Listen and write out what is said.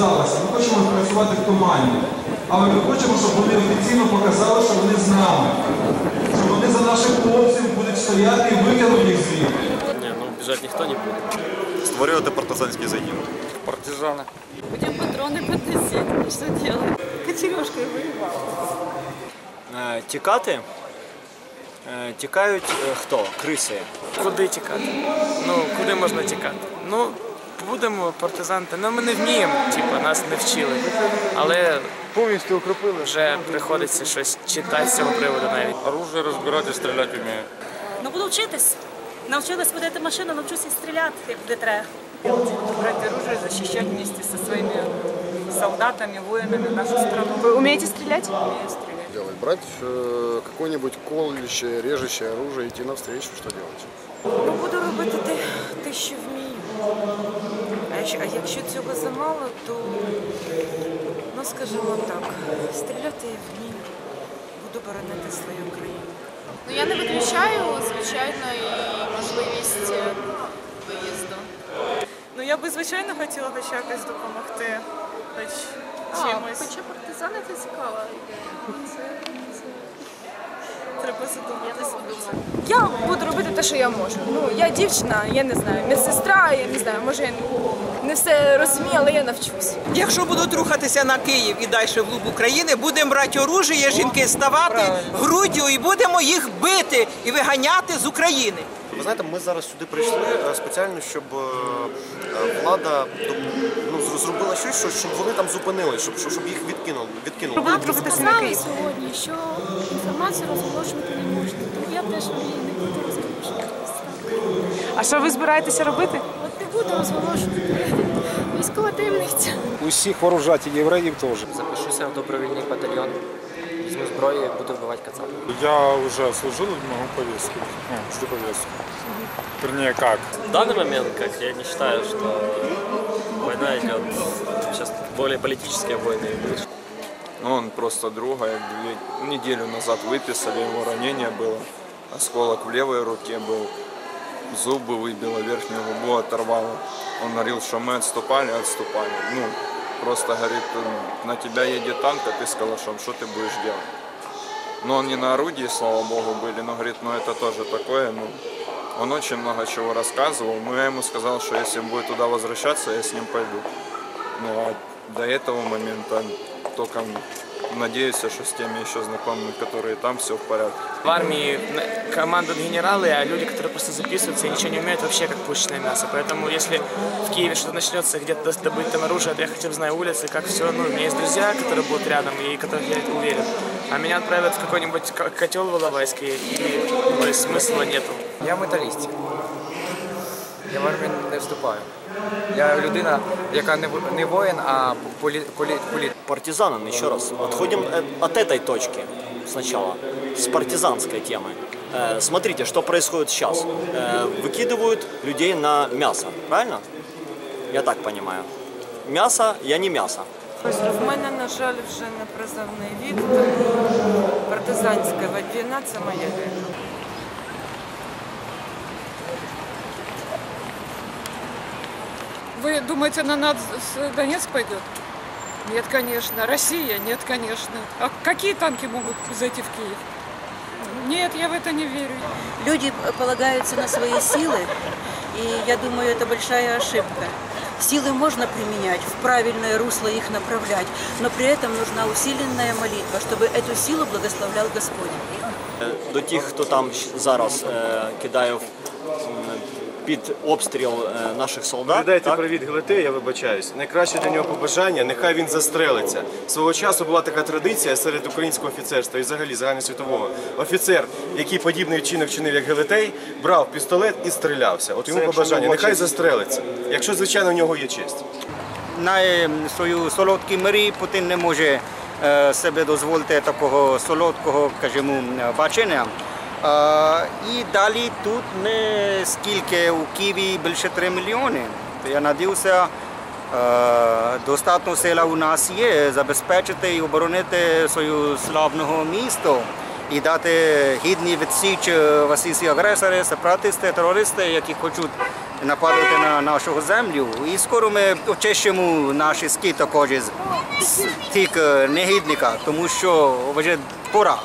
здалася. Ми хочемо працювати в команді. Але ми хочемо, щоб вони офіційно показали, що вони з нами. Що вони за наших хлопців будуть стояти і витягнуть їх звідти. Не, ну бежать никто не будет. Створювати партизанський загін. Партизаны. Будем патроны подносить. Что делать? Кочережкой воевала. Е, Тікати? Е, Тікають е, хто? Криси. Куди тікати? Ну, куди можна тікати? Ну, будемо партизанти. Ну, ми не вміємо, типу, нас не вчили. Але повністю укропили. Вже приходиться щось читати з цього приводу навіть. Оружие разбирать и стрелять. Ну буду вчитись. Навчилась водити машину, навчуся стріляти, як буде треба. брать оружие, защищать вместе со своими солдатами, воинами нашу страну. Вы умеете стрелять? Умею стрелять. делать? Брать э, какое-нибудь колющее, режущее оружие, идти навстречу, что делать? Ну, буду робити те, те, що вмію. А якщо, а якщо цього замало, то, ну скажімо так, стріляти я вмію. Буду боронити свою країну. Ну я не виключаю, звичайно, і можливість е, виїзду. Ну я би звичайно хотіла хоч якось допомогти. Хоч А, чимось. хоча партизани це цікава ідея. Це, це... Треба задуматися. Я буду робити те, що я можу. Ну, я дівчина, я не знаю, медсестра, я не знаю, може я не все розумію, але я навчусь. Якщо будуть рухатися на Київ і далі в глуб України, будемо брати оружие, жінки ставати груддю і будемо їх бити і виганяти з України. Ви знаєте, ми зараз сюди прийшли е, спеціально, щоб е, е, влада ну, зробила щось, що- щоб вони там зупинились, щоб, щоб їх відкинули. відкинули. Сказали сьогодні, що інформацію розголошувати не можна. Тому я теж її не буду розголошувати. А що ви збираєтеся робити? От не буду розголошувати. Військова таємниця. Усіх вооружати євреїв теж. Запишуся в добровольний батальйон. Візьму зброю і буду вбивати кацапів. Я уже служил, могу повестку. Ну, жду повестку. Вернее, как? В данный момент, как я не считаю, что война идет. Сейчас более политические войны идут. Ну, он просто друга, як две- неделю назад выписали, его ранение было. Осколок в левой руке был. Зубы выбило, верхнюю губу оторвало. Он говорил, что мы отступали, отступали. Ну, просто говорит, «Ну, на тебя едет танк, а ты с калашом, что ты будешь делать? Но он не на орудии, слава богу, были, но говорит, ну это тоже такое, ну, он очень много чего рассказывал, но я ему сказал, что если он будет туда возвращаться, я с ним пойду. Ну а до этого момента только надеюсь, что с теми еще знакомыми, которые там, все в порядке. В армии командуют генералы, а люди, которые просто записываются и ничего не умеют, вообще как пушечное мясо. Поэтому если в Киеве что-то начнется, где-то добыть там оружие, то я хотя бы знаю улицы, как все. Ну, у меня есть друзья, которые будут рядом и которых я уверен. А меня отправят в какой-нибудь ко- котел в Иловайске, и ну, смысла нету. Я металіст. Я в армію не вступаю. Я людина, яка не, в- не воїн, а полі, полі, полі. партизанам еще раз. Отходим э, от этой точки сначала, с партизанской темы. Э, Смотрите, что происходит сейчас. Э, Выкидывают людей на мясо, правильно? Я так понимаю. Мясо, я не мясо. В мене, на жаль, вже не призовний вік, тому партизанська війна це моя війна. Вы думаете, на нас Донецк пойдет? Нет, конечно. Россия? Нет, конечно. А какие танки могут зайти в Киев? Нет, я в это не верю. Люди полагаются на свои силы, и я думаю, это большая ошибка. Силы можно применять, в правильное русло их направлять, но при этом нужна усиленная молитва, чтобы эту силу благословлял Господь. До тих, хто там зараз е, кидає під обстріл е, наших солдат. Передайте так? привіт Глите, я вибачаюсь. Найкраще для нього побажання, нехай він застрелиться. Свого часу була така традиція серед українського офіцерства і взагалі загальносвітового. Офіцер, який подібний вчинок чинив, як Гелетей, брав пістолет і стрілявся. От йому побажання, нехай застрелиться, якщо, звичайно, в нього є честь. На свою солодкі мирі Путін не може е, себе дозволити такого солодкого, скажімо, бачення. І далі тут не скільки у Києві більше 3 мільйони. Я надіюся, достатньо сила у нас є забезпечити і оборонити свою славного місто і дати гідний відсіч е, російські агресори, сепаратисти, терористи, які хочуть нападати на нашу землю. І скоро ми очищимо наші ски також з тих е, негідника, тому що вже пора.